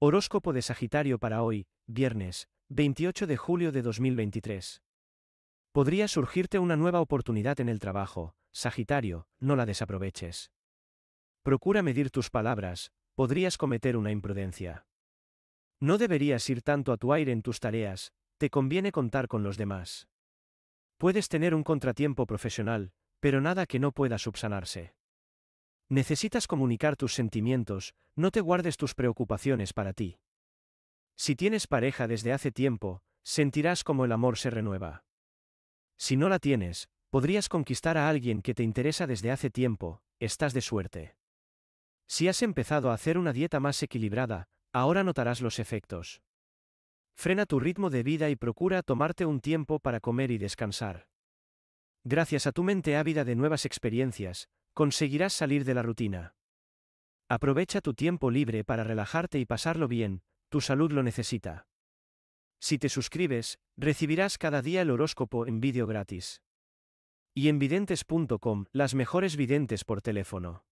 Horóscopo de Sagitario para hoy, viernes, 28 de julio de 2023. Podría surgirte una nueva oportunidad en el trabajo, Sagitario, no la desaproveches. Procura medir tus palabras, podrías cometer una imprudencia. No deberías ir tanto a tu aire en tus tareas, te conviene contar con los demás. Puedes tener un contratiempo profesional, pero nada que no pueda subsanarse. Necesitas comunicar tus sentimientos, no te guardes tus preocupaciones para ti. Si tienes pareja desde hace tiempo, sentirás como el amor se renueva. Si no la tienes, podrías conquistar a alguien que te interesa desde hace tiempo, estás de suerte. Si has empezado a hacer una dieta más equilibrada, ahora notarás los efectos. Frena tu ritmo de vida y procura tomarte un tiempo para comer y descansar. Gracias a tu mente ávida de nuevas experiencias, Conseguirás salir de la rutina. Aprovecha tu tiempo libre para relajarte y pasarlo bien, tu salud lo necesita. Si te suscribes, recibirás cada día el horóscopo en vídeo gratis. Y en videntes.com, las mejores videntes por teléfono.